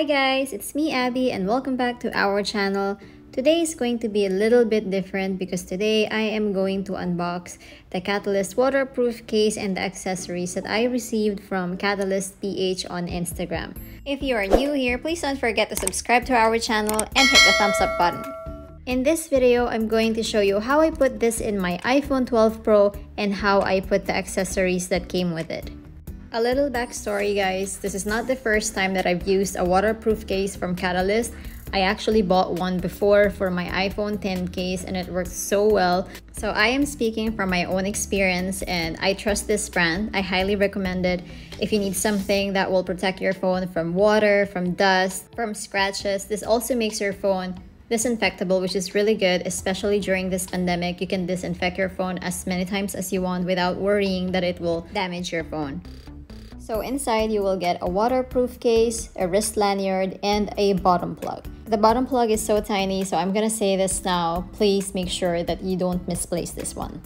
Hi guys, it's me Abby and welcome back to our channel. Today is going to be a little bit different because today I am going to unbox the Catalyst waterproof case and the accessories that I received from Catalyst PH on Instagram. If you are new here, please don't forget to subscribe to our channel and hit the thumbs up button. In this video, I'm going to show you how I put this in my iPhone 12 Pro and how I put the accessories that came with it. A little backstory guys, this is not the first time that I've used a waterproof case from Catalyst. I actually bought one before for my iPhone X case and it worked so well. So I am speaking from my own experience and I trust this brand. I highly recommend it if you need something that will protect your phone from water, from dust, from scratches. This also makes your phone disinfectable, which is really good, especially during this pandemic. You can disinfect your phone as many times as you want without worrying that it will damage your phone. So inside you will get a waterproof case, a wrist lanyard, and a bottom plug. The bottom plug is so tiny, so I'm gonna say this now. Please make sure that you don't misplace this one.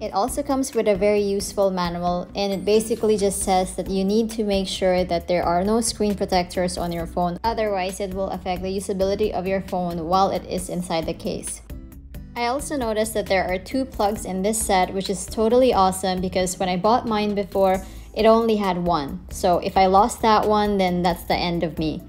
It also comes with a very useful manual and it basically just says that you need to make sure that there are no screen protectors on your phone otherwise it will affect the usability of your phone while it is inside the case. I also noticed that there are two plugs in this set which is totally awesome because when I bought mine before it only had one. So if I lost that one, then that's the end of me.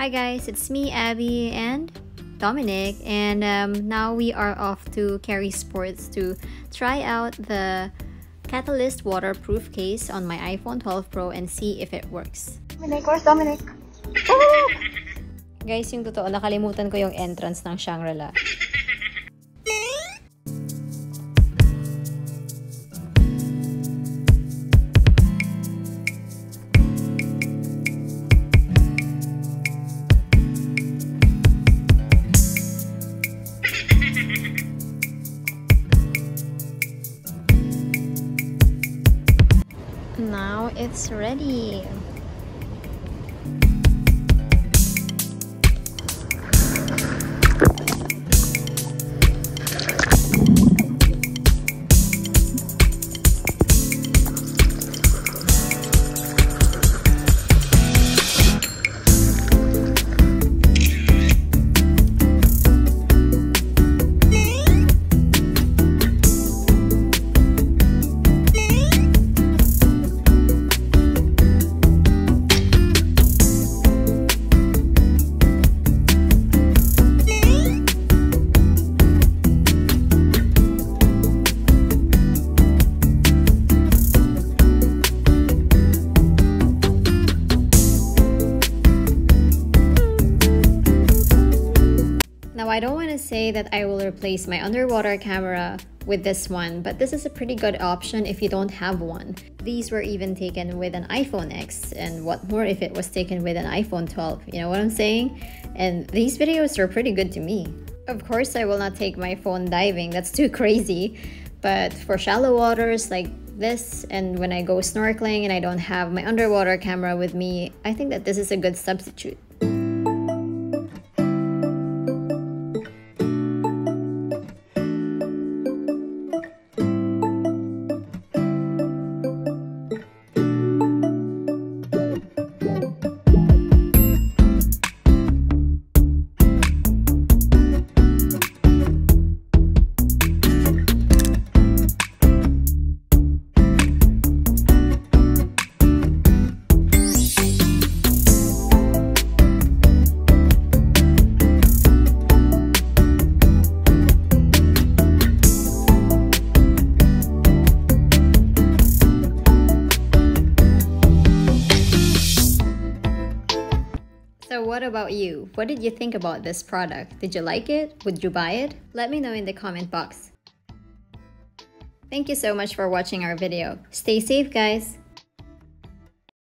Hi guys, it's me Abby and Dominic and um, now we are off to Kerry Sports to try out the Catalyst waterproof case on my iPhone 12 Pro and see if it works. Dominic, where's Dominic? Guys, yung totoo, nakalimutan ko yung entrance ng Shangri-La. It's ready. I don't want to say that I will replace my underwater camera with this one, but this is a pretty good option if you don't have one. These were even taken with an iPhone X, and what more if it was taken with an iPhone 12, you know what I'm saying? And these videos are pretty good to me. Of course, I will not take my phone diving, that's too crazy, but for shallow waters like this, and when I go snorkeling and I don't have my underwater camera with me, I think that this is a good substitute. So what about you? What did you think about this product? Did you like it? Would you buy it? Let me know in the comment box. Thank you so much for watching our video. Stay safe guys!